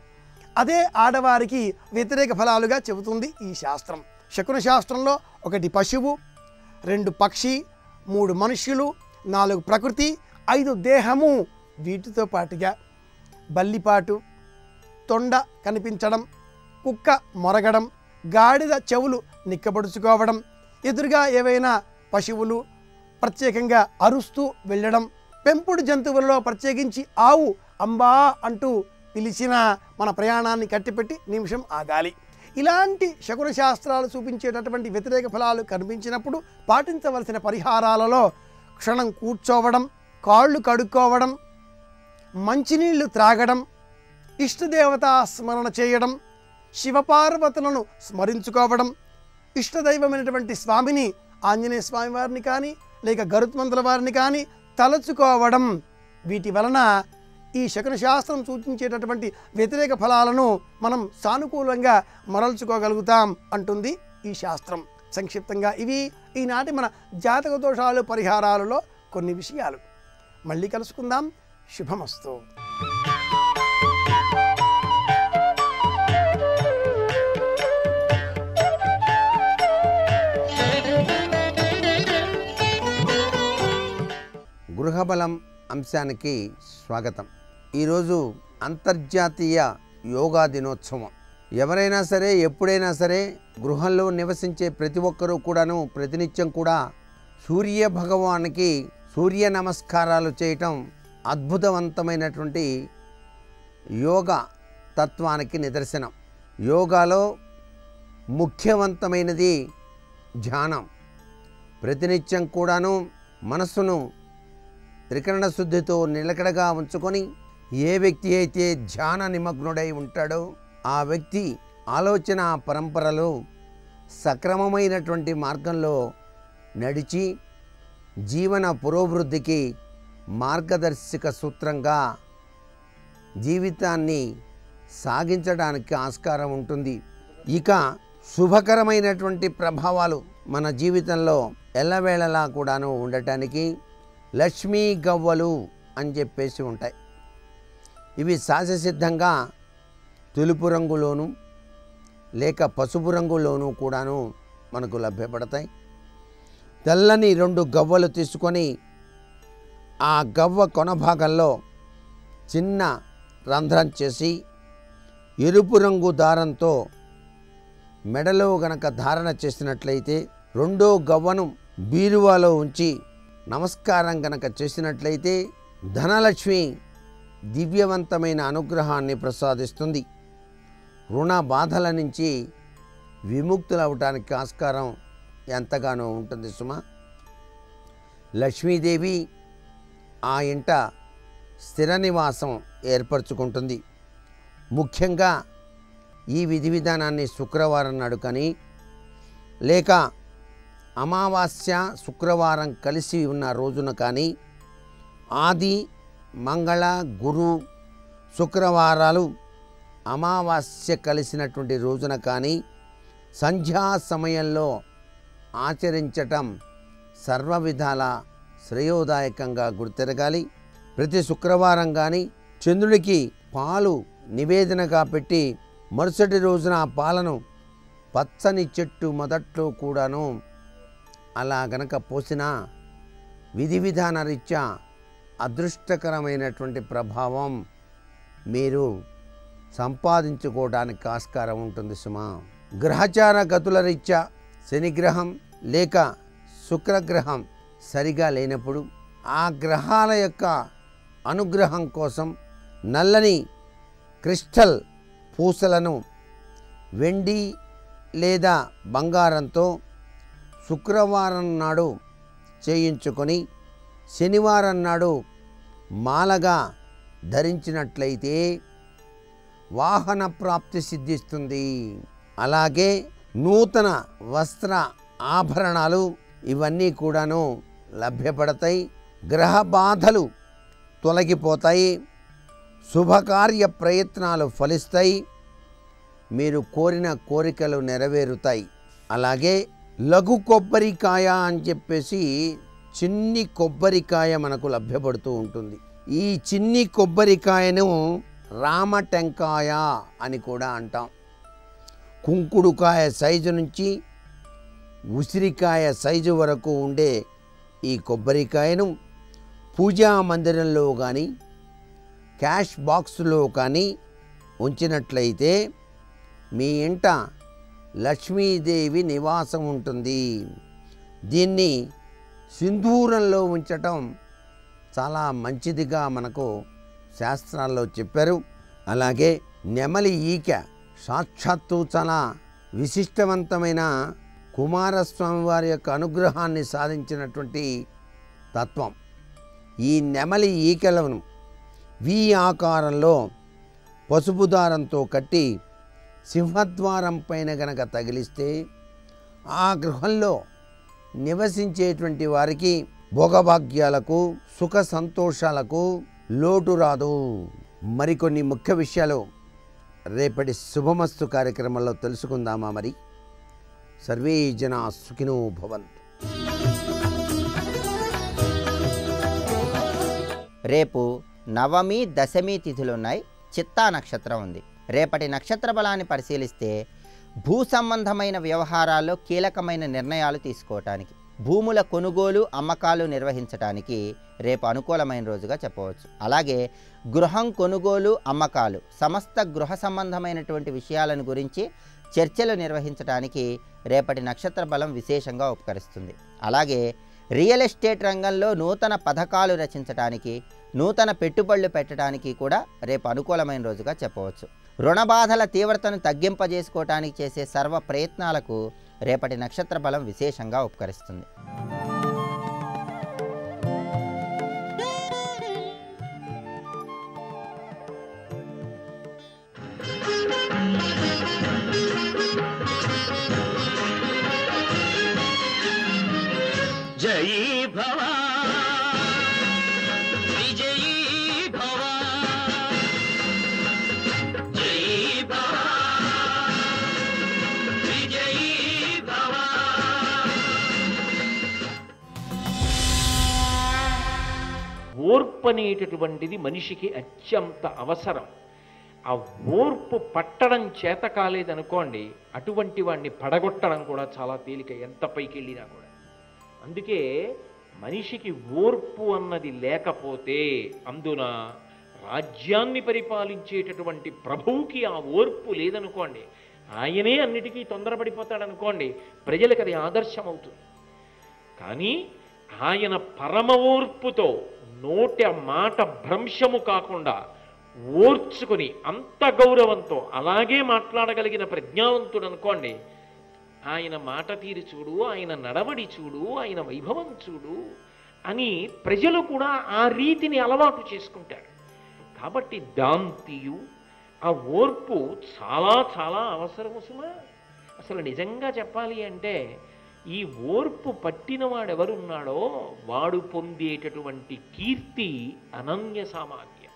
Speaker 6: అదే ఆడవారికి వ్యతిరేక ఫలాలుగా చెబుతుంది ఈ శాస్త్రం. శకున శాస్త్రంలో ఒకటి పశువు రెండు పక్షి మూడు మనుష్యులు నాలుగు ప్రకృతి ఐదు దేహము వీటితో పాటుగా. బల్లిపాటు తొండ కనిపించడం కుక్క మొరగడం గాడిద చెవులు నిక్కబడుచుకోవడం ఎదురుగా ఏవైనా పశువులు ప్రత్యేకంగా అరుస్తూ వెళ్ళడం పెంపుడు జంతువులలో ప్రత్యేకించి ఆవు అంబా అంటూ పిలిచిన మన ప్రయాణాన్ని కట్టిపెట్టి నిమిషం ఆగాలి. ఇలాంటి శకున శాస్త్రాలు చూపించేటటువంటి వ్యతిరేక ఫలాలు కనిపించినప్పుడు పాటించవలసిన పరిహారాలలో క్షణం కూర్చోవడం కాళ్ళు కడుక్కోవడం మంచినీళ్ళు త్రాగడం ఇష్టదేవతా స్మరణ చేయడం శివపార్వతులను స్మరించుకోవడం ఇష్టదైవమైనటువంటి స్వామిని ఆంజనేయ స్వామి వారిని కానీ లేక గరుత్మంతుల వారిని కానీ తలచుకోవడం. వీటి వలన ఈ శకున శాస్త్రం సూచించేటటువంటి వ్యతిరేక ఫలాలను మనం సానుకూలంగా మరల్చుకోగలుగుతాం అంటుంది ఈ శాస్త్రం. సంక్షిప్తంగా ఇవి ఈనాటి మన జాతక దోషాలు పరిహారాలలో కొన్ని విషయాలు. మళ్ళీ కలుసుకుందాం. శుభమస్తు.
Speaker 7: గృహబలం అంశానికి స్వాగతం. ఈరోజు అంతర్జాతీయ యోగా దినోత్సవం. ఎవరైనా సరే ఎప్పుడైనా సరే గృహంలో నివసించే ప్రతి ఒక్కరూ కూడాను ప్రతినిత్యం కూడా సూర్య భగవానికి సూర్య నమస్కారాలు చేయటం అద్భుతవంతమైనటువంటి యోగా తత్వానికి నిదర్శనం. యోగాలో ముఖ్యవంతమైనది ధ్యానం. ప్రతినిత్యం కూడాను మనసును త్రికరణ శుద్ధితో నిలకడగా ఉంచుకొని ఏ వ్యక్తి అయితే ధ్యాన నిమగ్నుడై ఉంటాడో ఆ వ్యక్తి ఆలోచన పరంపరలో సక్రమమైనటువంటి మార్గంలో నడిచి జీవన పురోభివృద్ధికి మార్గదర్శక సూత్రంగా జీవితాన్ని సాగించడానికి ఆస్కారం ఉంటుంది. ఇక శుభకరమైనటువంటి ప్రభావాలు మన జీవితంలో ఎల్లవేళలా కూడాను ఉండటానికి లక్ష్మీ గవ్వలు అని చెప్పేసి ఉంటాయి. ఇవి సహజసిద్ధంగా తెలుపు రంగులోను లేక పసుపు రంగులోను కూడాను మనకు లభ్యపడతాయి. తెల్లని రెండు గవ్వలు తీసుకొని ఆ గవ్వ కొన భాగంలో చిన్న రంధ్రం చేసి ఎరుపు రంగు దారంతో మెడలో గనక ధారణ చేసినట్లయితే రెండో గవ్వను బీరువాలో ఉంచి నమస్కారం గనక చేసినట్లయితే ధనలక్ష్మి దివ్యవంతమైన అనుగ్రహాన్ని ప్రసాదిస్తుంది. రుణ బాధల నుంచి విముక్తులవటానికి ఆస్కారం ఎంతగానో ఉంటుంది సుమ. లక్ష్మీదేవి ఆ ఇంట స్థిర నివాసం ఏర్పరచుకుంటుంది. ముఖ్యంగా ఈ విధి విధానాన్ని శుక్రవారం నాడు కానీ లేక అమావాస్య శుక్రవారం కలిసి ఉన్న రోజున కానీ ఆది మంగళ గురు శుక్రవారాలు అమావాస్య కలిసినటువంటి రోజున కానీ సంధ్యా సమయంలో ఆచరించటం సర్వ విధాల శ్రేయోదాయకంగా గుర్తిరగాలి. ప్రతి శుక్రవారం కానీ చంద్రుడికి పాలు నివేదనగా పెట్టి మరుసటి రోజున ఆ పాలను పచ్చని చెట్టు మొదట్లో కూడాను అలా గనక పోసినా విధి విధాన రీత్యా అదృష్టకరమైనటువంటి ప్రభావం మీరు సంపాదించుకోవడానికి ఆస్కారం ఉంటుంది సుమా. గ్రహచార గతుల రీత్యా శనిగ్రహం లేక శుక్రగ్రహం సరిగా లేనప్పుడు ఆ గ్రహాల యొక్క అనుగ్రహం కోసం నల్లని క్రిస్టల్ పూసలను వెండి లేదా బంగారంతో శుక్రవారం నాడు చేయించుకొని శనివారం నాడు మాలగా ధరించినట్లయితే వాహన ప్రాప్తి సిద్ధిస్తుంది. అలాగే నూతన వస్త్ర ఆభరణాలు ఇవన్నీ కూడాను లభ్యపడతాయి. గ్రహ బాధలు తొలగిపోతాయి. శుభకార్య ప్రయత్నాలు ఫలిస్తాయి. మీరు కోరిన కోరికలు నెరవేరుతాయి. అలాగే లఘు కొబ్బరికాయ అని చెప్పేసి చిన్ని కొబ్బరికాయ మనకు లభ్యపడుతూ ఉంటుంది. ఈ చిన్ని కొబ్బరికాయను రామటెంకాయ అని కూడా అంటాం. కుంకుడుకాయ సైజు నుంచి ఉసిరికాయ సైజు వరకు ఉండే ఈ కొబ్బరికాయను పూజా మందిరంలో కానీ క్యాష్ బాక్స్లో కానీ ఉంచినట్లయితే మీ ఇంట లక్ష్మీదేవి నివాసం ఉంటుంది. దీన్ని సింధూరంలో ఉంచటం చాలా మంచిదిగా మనకు శాస్త్రాల్లో చెప్పారు. అలాగే నెమలి ఈక సాక్షాత్తు చాలా విశిష్టవంతమైన కుమారస్వామి వారి యొక్క అనుగ్రహాన్ని సాధించినటువంటి తత్వం. ఈ నెమలి ఈకలను వి ఆకారంలో పసుపు దారంతో కట్టి సింహద్వారం పైన గనక తగిలిస్తే ఆ గృహంలో నివసించేటువంటి వారికి భోగభాగ్యాలకు సుఖ సంతోషాలకు లోటు రాదు. మరికొన్ని ముఖ్య విషయాలు రేపటి శుభమస్తు కార్యక్రమంలో తెలుసుకుందామా మరి? సర్వే జన సుఖినో భవంతు.
Speaker 8: రేపు నవమి దశమి తిథులు ఉన్నాయి చిత్తా నక్షత్రం ఉంది. రేపటి నక్షత్ర బలాన్ని పరిశీలిస్తే భూ సంబంధమైన వ్యవహారాల్లో కీలకమైన నిర్ణయాలు తీసుకోవటానికి భూముల కొనుగోలు అమ్మకాలు నిర్వహించడానికి రేపు అనుకూలమైన రోజుగా చెప్పవచ్చు. అలాగే గృహం కొనుగోలు అమ్మకాలు సమస్త గృహ సంబంధమైనటువంటి విషయాలను గురించి చర్చలు నిర్వహించడానికి రేపటి నక్షత్ర బలం విశేషంగా ఉపకరిస్తుంది. అలాగే రియల్ ఎస్టేట్ రంగంలో నూతన పథకాలు రచించడానికి నూతన పెట్టుబడులు పెట్టడానికి కూడా రేపు అనుకూలమైన రోజుగా చెప్పవచ్చు. రుణ బాధల తీవ్రతను తగ్గింపజేసుకోవటానికి చేసే సర్వ ప్రయత్నాలకు రేపటి నక్షత్ర బలం విశేషంగా ఉపకరిస్తుంది.
Speaker 9: ఓర్పు అనేటటువంటిది మనిషికి అత్యంత అవసరం. ఆ ఓర్పు పట్టడం చేత కాలేదనుకోండి అటువంటి వాడిని పడగొట్టడం కూడా చాలా తేలిక ఎంత పైకి వెళ్ళినా కూడా. అందుకే మనిషికి ఓర్పు అన్నది లేకపోతే అందున రాజ్యాన్ని పరిపాలించేటటువంటి ప్రభువుకి ఆ ఓర్పు లేదనుకోండి ఆయనే అన్నిటికీ తొందరపడిపోతాడనుకోండి ప్రజలకు అది ఆదర్శం అవుతుంది కానీ ఆయన పరమ ఓర్పుతో నోట మాట భ్రంశము కాకుండా ఓర్చుకుని అంత గౌరవంతో అలాగే మాట్లాడగలిగిన ప్రజ్ఞావంతుడు అనుకోండి ఆయన మాట తీరు చూడు ఆయన నడవడి చూడు ఆయన వైభవం చూడు అని ప్రజలు కూడా ఆ రీతిని అలవాటు చేసుకుంటారు. కాబట్టి దాంతియు ఆ ఓర్పు చాలా చాలా అవసరము సుమా. అసలు నిజంగా చెప్పాలి అంటే ఈ ఓర్పు పట్టినవాడెవరున్నాడో వాడు పొందేటటువంటి కీర్తి అనన్య సామాన్యం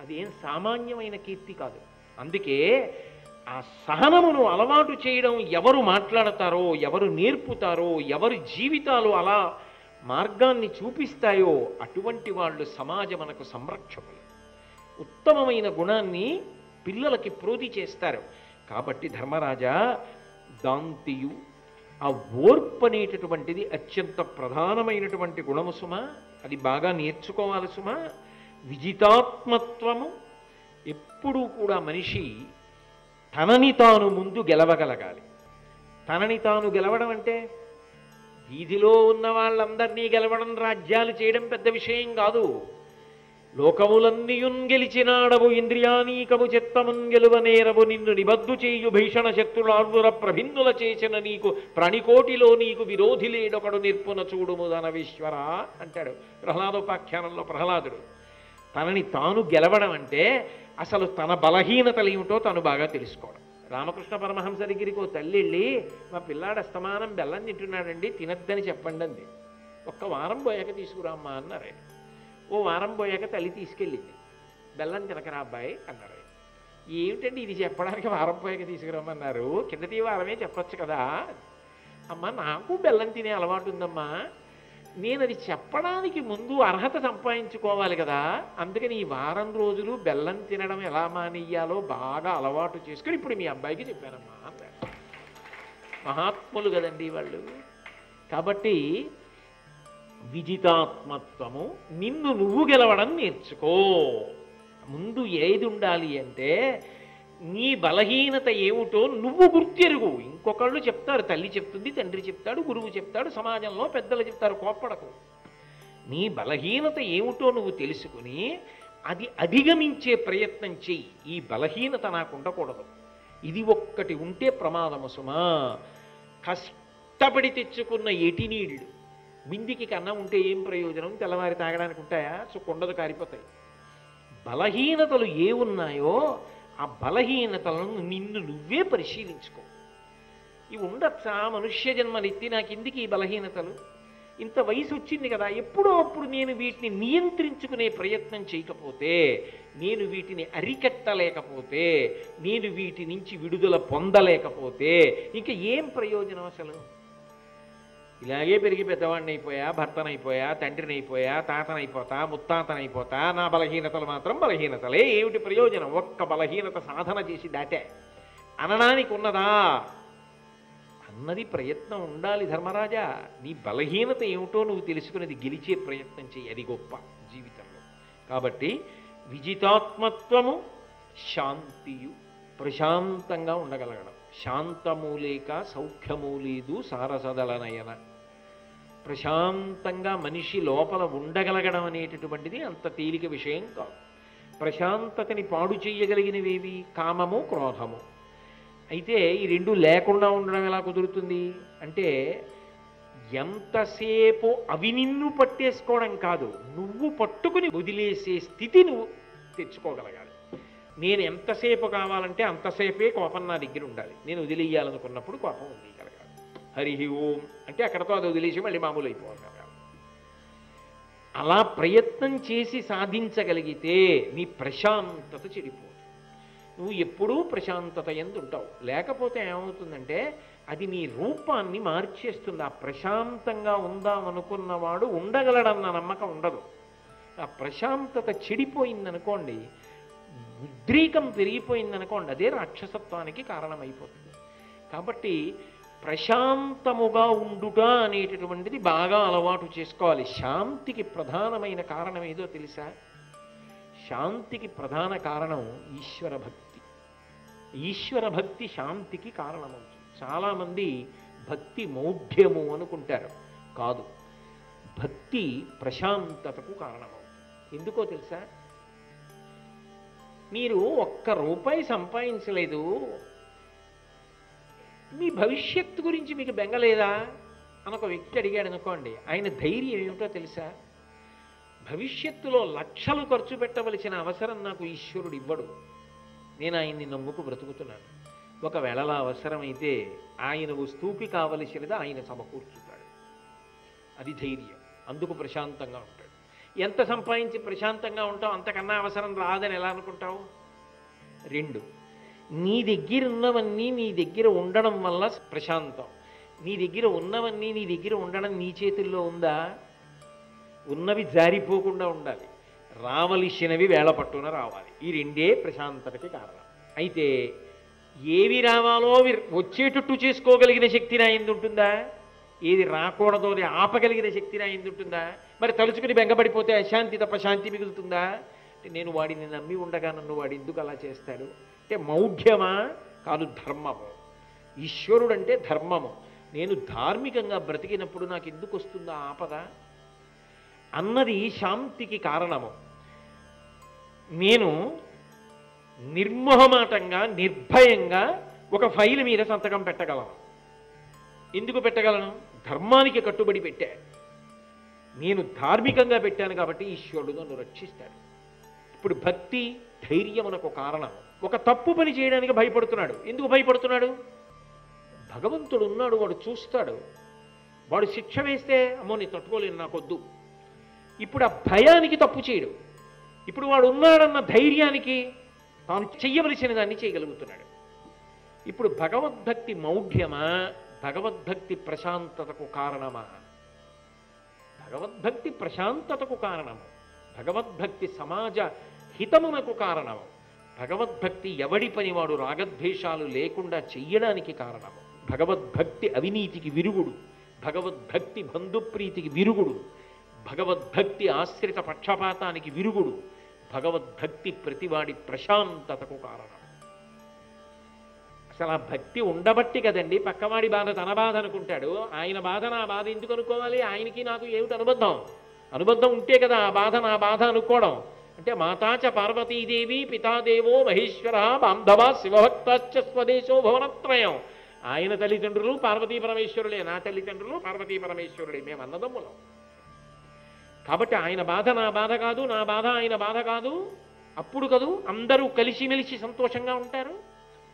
Speaker 9: అదేం సామాన్యమైన కీర్తి కాదు. అందుకే ఆ సహనమును అలవాటు చేయడం ఎవరు మాట్లాడతారో ఎవరు నేర్పుతారో ఎవరి జీవితాలు అలా మార్గాన్ని చూపిస్తాయో అటువంటి వాళ్ళు సమాజమునకు సంరక్షకులు. ఉత్తమమైన గుణాన్ని పిల్లలకి ప్రోధి చేస్తారు. కాబట్టి ధర్మరాజా దాంతియు ఆ ఓర్పు అనేటటువంటిది అత్యంత ప్రధానమైనటువంటి గుణము సుమ. అది బాగా నేర్చుకోవాలి సుమ. విజితాత్మత్వము ఎప్పుడూ కూడా మనిషి తనని తాను ముందు గెలవగలగాలి. తనని తాను గెలవడం అంటే వీధిలో ఉన్న వాళ్ళందరినీ గెలవడం రాజ్యాలు చేయడం పెద్ద విషయం కాదు. లోకములన్నీయున్ గెలిచినాడవు ఇంద్రియానీకము చెత్తమున్ గెలువనేరవు నిన్ను నిబద్దు చేయు భీషణ శక్తులార్వుర ప్రభిన్నుల చేసిన నీకు ప్రణికోటిలో నీకు విరోధి లేడొకడు నిర్పున చూడుము ధనవీశ్వర అంటాడు. ప్రహ్లాదోపాఖ్యానంలో ప్రహ్లాదుడు తనని తాను గెలవడం అంటే అసలు తన బలహీనతలు ఏమిటో తను బాగా తెలుసుకోవడం. రామకృష్ణ పరమహంస దగ్గరికి ఓ తల్లి వెళ్ళి మా పిల్లాడు అస్తమానం బెల్లం తింటున్నాడండి తినద్దని చెప్పండి అంది ఒక్క వారం పోయాక తీసుకురామ్మా అన్నారు ఓ వారం పోయాక తల్లి తీసుకెళ్ళింది. బెల్లం తినకరా అబ్బాయి అన్నారు. ఏమిటండి ఇది చెప్పడానికి వారం పోయాక తీసుకురమ్మన్నారు? కిందటి వారమే చెప్పొచ్చు కదా. అమ్మ నాకు బెల్లం తినే అలవాటు ఉందమ్మా. నేను అది చెప్పడానికి ముందు అర్హత సంపాదించుకోవాలి కదా. అందుకని ఈ వారం రోజులు బెల్లం తినడం ఎలా మానేయాలో బాగా అలవాటు చేసుకుని ఇప్పుడు మీ అబ్బాయికి చెప్పానమ్మా మహాత్ములు కదండి వాళ్ళు. కాబట్టి విజితాత్మత్వము నిన్ను నువ్వు గెలవడం నేర్చుకో. ముందు ఏది ఉండాలి అంటే నీ బలహీనత ఏమిటో నువ్వు గుర్తెరుగు. ఇంకొకళ్ళు చెప్తారు తల్లి చెప్తుంది తండ్రి చెప్తాడు గురువు చెప్తాడు సమాజంలో పెద్దలు చెప్తారు కోప్పడకు. నీ బలహీనత ఏమిటో నువ్వు తెలుసుకుని అది అధిగమించే ప్రయత్నం చెయ్యి. ఈ బలహీనత నాకు ఉండకూడదు. ఇది ఒక్కటి ఉంటే ప్రమాదము సుమా. కష్టపడి తెచ్చుకున్న ఎటి మిందికి కన్నం కన్నా ఉంటే ఏం ప్రయోజనం? తెల్లవారి తాగడానికి ఉంటాయా? సో కొండలు కారిపోతాయి. బలహీనతలు ఏ ఉన్నాయో ఆ బలహీనతలను నిన్ను నువ్వే పరిశీలించుకో. ఇవి ఉండొచ్చా? మనుష్య జన్మలెత్తి నాకు ఎందుకు ఈ బలహీనతలు? ఇంత వయసు వచ్చింది కదా ఎప్పుడో అప్పుడు నేను వీటిని నియంత్రించుకునే ప్రయత్నం చేయకపోతే నేను వీటిని అరికట్టలేకపోతే నేను వీటి నుంచి విడుదల పొందలేకపోతే ఇంకా ఏం ప్రయోజనం అసలు? ఇలాగే పెరిగి పెద్దవాడిని అయిపోయా భర్తనైపోయా తండ్రినైపోయా తాతనైపోతా ముత్తాతనైపోతా నా బలహీనతలు మాత్రం బలహీనతలే. ఏమిటి ప్రయోజనం? ఒక్క బలహీనత సాధన చేసి దాటే. అనడానికి ఉన్నదా? అన్నది ప్రయత్నం ఉండాలి ధర్మరాజా. నీ బలహీనత ఏమిటో నువ్వు తెలుసుకునేది గెలిచే ప్రయత్నం చేయి అది గొప్ప జీవితంలో. కాబట్టి విజితాత్మత్వము శాంతియు ప్రశాంతంగా ఉండగలగడం. శాంతము లేక సౌఖ్యము లేదు సారసదలనయన ప్రశాంతంగా మనిషి లోపల ఉండగలగడం అనేటటువంటిది అంత తేలిక విషయం కాదు. ప్రశాంతతని పాడు చేయగలిగినవేవి కామము క్రోధము. అయితే ఈ రెండు లేకుండా ఉండడం ఎలా కుదురుతుంది? అంటే ఎంతసేపు అవి నిన్ను పట్టేసుకోవడం కాదు నువ్వు పట్టుకుని వదిలేసే స్థితి నువ్వు తెచ్చుకోగలగాలి. నేను ఎంతసేపు కావాలంటే అంతసేపే కోపం నా దగ్గర ఉండాలి. నేను వదిలేయాలనుకున్నప్పుడు కోపం ఉంది. హరి ఓం అంటే అక్కడతో అది వదిలేసి మళ్ళీ మామూలు అయిపోవాలి అలా ప్రయత్నం చేసి సాధించగలిగితే నీ ప్రశాంతత చెడిపోదు. నువ్వు ఎప్పుడూ ప్రశాంతత ఎందుంటావు? లేకపోతే ఏమవుతుందంటే అది నీ రూపాన్ని మార్చేస్తుంది. ఆ ప్రశాంతంగా ఉందామనుకున్నవాడు ఉండగలడన్న నమ్మకం ఉండదు. ఆ ప్రశాంతత చెడిపోయిందనుకోండి ఉద్రీకం పెరిగిపోయిందనుకోండి అదే రాక్షసత్వానికి కారణమైపోతుంది. కాబట్టి ప్రశాంతముగా ఉండుట అనేటటువంటిది బాగా అలవాటు చేసుకోవాలి. శాంతికి ప్రధానమైన కారణం ఏదో తెలుసా? శాంతికి ప్రధాన కారణం ఈశ్వర భక్తి. ఈశ్వర భక్తి శాంతికి కారణమవుతుంది. చాలామంది భక్తి మౌఢ్యము అనుకుంటారు. కాదు భక్తి ప్రశాంతతకు కారణమవుతుంది. ఎందుకో తెలుసా? మీరు ఒక్క రూపాయి సంపాదించలేదు మీ భవిష్యత్తు గురించి మీకు బెంగలేదా? అని ఒక వ్యక్తి అడిగాడు అనుకోండి. ఆయన ధైర్యం ఏమిటో తెలుసా? భవిష్యత్తులో లక్షలు ఖర్చు పెట్టవలసిన అవసరం నాకు ఈశ్వరుడు ఇవ్వడు. నేను ఆయన్ని నమ్ముకు బ్రతుకుతున్నాను. ఒకవేళ అవసరమైతే ఆయన వస్తువుకి కావలసినది ఆయన సమకూర్చుతాడు. అది ధైర్యం. అందుకు ప్రశాంతంగా ఉంటాడు. ఎంత సంపాదించి ప్రశాంతంగా ఉంటావు అంతకన్నా అవసరం రాదని ఎలా అనుకుంటావు? రెండు నీ దగ్గర ఉన్నవన్నీ నీ దగ్గర ఉండడం వల్ల ప్రశాంతం. నీ దగ్గర ఉన్నవన్నీ నీ దగ్గర ఉండడం నీ చేతుల్లో ఉందా? ఉన్నవి జారిపోకుండా ఉండాలి. రావలసినవి వేళ పట్టున రావాలి. ఈ రెండే ప్రశాంతతకి కారణం. అయితే ఏవి రావాలో వచ్చేటట్టు చేసుకోగలిగిన శక్తి నా ఎందుంటుందా ఏది రాకూడదో అది ఆపగలిగిన శక్తి నా ఎందుంటుందా మరి తలుచుకుని బెంగపడిపోతే అశాంతి తప్ప శాంతి మిగులుతుందా? అంటే నేను వాడిని నమ్మి ఉండగా నన్ను వాడు ఎందుకు అలా చేస్తాడు? అంటే మౌఢ్యమా? కాదు ధర్మము. ఈశ్వరుడు అంటే ధర్మము. నేను ధార్మికంగా బ్రతికినప్పుడు నాకు ఎందుకు వస్తుందా ఆపద? అన్నది శాంతికి కారణము. నేను నిర్మోహమాటంగా నిర్భయంగా ఒక ఫైల్ మీద సంతకం పెట్టగలను. ఎందుకు పెట్టగలను? ధర్మానికి కట్టుబడి పెట్టా. నేను ధార్మికంగా పెట్టాను కాబట్టి ఈశ్వరుడు నన్ను రక్షిస్తాడు. ఇప్పుడు భక్తి ధైర్యమునకు కారణం ఒక తప్పు పని చేయడానికి భయపడుతున్నాడు. ఎందుకు భయపడుతున్నాడు? భగవంతుడు ఉన్నాడు వాడు చూస్తాడు. వాడు శిక్ష వేస్తే అమ్మో నేను తట్టుకోలేను నాకొద్దు. ఇప్పుడు ఆ భయానికి తప్పు చేయడు. ఇప్పుడు వాడు ఉన్నాడన్న ధైర్యానికి తాను చెయ్యవలసిన దాన్ని చేయగలుగుతున్నాడు. ఇప్పుడు భగవద్భక్తి మౌఢ్యమా? భగవద్భక్తి ప్రశాంతతకు కారణమా? భగవద్భక్తి ప్రశాంతతకు కారణము. భగవద్భక్తి సమాజ హితమునకు కారణము. భగవద్భక్తి ఎవడి పనివాడు? రాగద్వేషాలు లేకుండా చెయ్యడానికి కారణము భగవద్భక్తి అవినీతికి విరుగుడు. భగవద్భక్తి బంధుప్రీతికి విరుగుడు. భగవద్భక్తి ఆశ్రిత పక్షపాతానికి విరుగుడు. భగవద్భక్తి ప్రతివాడి ప్రశాంతతకు కారణం. అసలు ఆ భక్తి ఉండబట్టి కదండి పక్కవాడి బాధ తన బాధ అనుకుంటాడు. ఆయన బాధ నా బాధ ఎందుకు అనుకోవాలి? ఆయనకి నాకు ఏమిటి అనుబంధం? అనుబంధం ఉంటే కదా ఆ బాధ నా బాధ అనుకోవడం. అంటే మాతాచ పార్వతీదేవి పితాదేవో మహేశ్వర బాంధవ శివభక్తాశ్చ స్వదేశో భవనత్రయం. ఆయన తల్లిదండ్రులు పార్వతీ పరమేశ్వరులే నా తల్లిదండ్రులు పార్వతీ పరమేశ్వరులే మేము అన్నదమ్ములం. కాబట్టి ఆయన బాధ నా బాధ కాదు నా బాధ ఆయన బాధ కాదు. అప్పుడు కదూ అందరూ కలిసిమెలిసి సంతోషంగా ఉంటారు.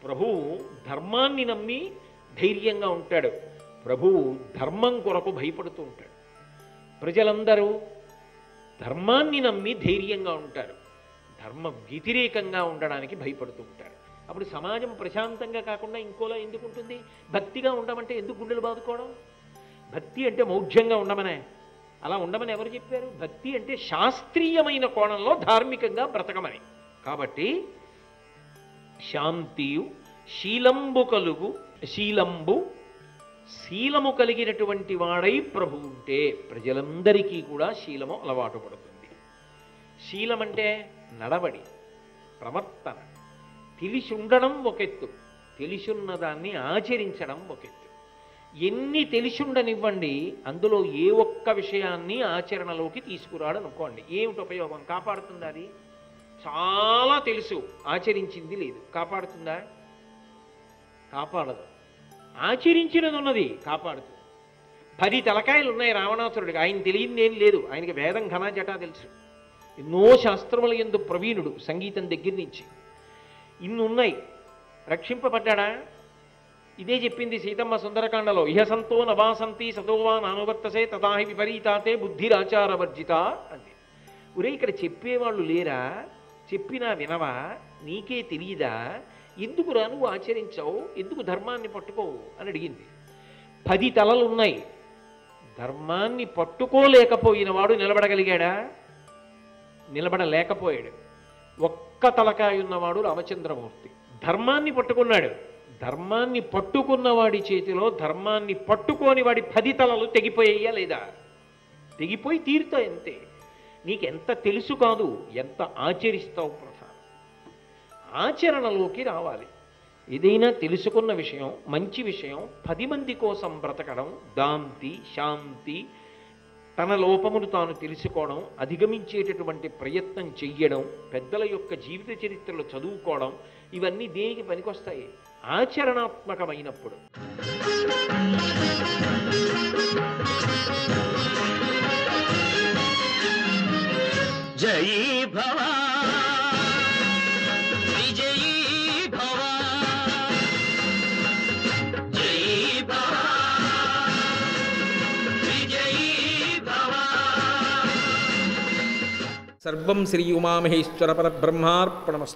Speaker 9: ప్రభువు ధర్మాన్ని నమ్మి ధైర్యంగా ఉంటాడు. ప్రభువు ధర్మం కొరకు భయపడుతూ ఉంటాడు. ప్రజలందరూ ధర్మాన్ని నమ్మి ధైర్యంగా ఉంటారు. ధర్మ వ్యతిరేకంగా ఉండడానికి భయపడుతూ ఉంటారు. అప్పుడు సమాజం ప్రశాంతంగా కాకుండా ఇంకోలా ఎందుకు ఉంటుంది? భక్తిగా ఉండమంటే ఎందుకు గుండెలు బాదుకోవడం? భక్తి అంటే మౌఢ్యంగా ఉండమనే. అలా ఉండమని ఎవరు చెప్పారు? భక్తి అంటే శాస్త్రీయమైన కోణంలో ధార్మికంగా బ్రతకమని. కాబట్టి శాంతియు శీలంబు కలుగు శీలంబు శీలము కలిగినటువంటి వాడై ప్రభు ఉంటే ప్రజలందరికీ కూడా శీలము అలవాటు పడుతుంది. శీలం అంటే నడవడి ప్రవర్తన తెలిసి ఉండడం ఒకెత్తు తెలిసున్న దాన్ని ఆచరించడం ఒకెత్తు ఎన్ని తెలిసుండనివ్వండి అందులో ఏ ఒక్క విషయాన్ని ఆచరణలోకి తీసుకురాడు అనుకోండి ఏమిటి ఉపయోగం? కాపాడుతుందా అది? చాలా తెలుసు. ఆచరించింది లేదు. కాపాడుతుందా? కాపాడదు. ఆచరించినదున్నది కాపాడుతుంది పది తలకాయలు ఉన్నాయి రావణాసురుడికి. ఆయన తెలియంది ఏం లేదు. ఆయనకి వేదం ఘనా జటా తెలుసు. ఎన్నో శాస్త్రముల ఎందు ప్రవీణుడు సంగీతం దగ్గర నుంచి. ఇన్ని ఉన్నాయి రక్షింపబడ్డా ఇదే చెప్పింది సీతమ్మ సుందరకాండలో. ఇహ సంతో నవాసంతి సతోవా నానువర్తసే తదాహి విపరీతాతే బుద్ధిరాచారవర్జిత అంది. ఒరే ఇక్కడ చెప్పేవాళ్ళు లేరా? చెప్పినా వినవా? నీకే తెలియదా ఎందుకురా నువ్వు ఆచరించావు? ఎందుకు ధర్మాన్ని పట్టుకోవు? అని అడిగింది. పది తలలు ఉన్నాయి ధర్మాన్ని పట్టుకోలేకపోయిన వాడు నిలబడగలిగాడా? నిలబడలేకపోయాడు. ఒక్క తలకాయ ఉన్నవాడు రామచంద్రమూర్తి. ధర్మాన్ని పట్టుకున్నాడు. ధర్మాన్ని పట్టుకున్నవాడి చేతిలో ధర్మాన్ని పట్టుకోని వాడి పది తలలు తెగిపోయాయా లేదా? తెగిపోయి తీరుతాయి అంతే నీకెంత తెలుసు కాదు ఎంత ఆచరిస్తావు ఆచరణలోకి రావాలి. ఏదైనా తెలుసుకున్న విషయం మంచి విషయం పది మంది కోసం బ్రతకడం దాంతి శాంతి తన లోపమును తాను తెలుసుకోవడం అధిగమించేటటువంటి ప్రయత్నం చెయ్యడం పెద్దల యొక్క జీవిత చరిత్రలు చదువుకోవడం ఇవన్నీ దేనికి పనికొస్తాయి? ఆచరణాత్మకమైనప్పుడు.
Speaker 10: జయీ భవా
Speaker 11: సర్వం శ్రీ ఉమామహేశ్వర పరబ్రహ్మార్పణమస్తు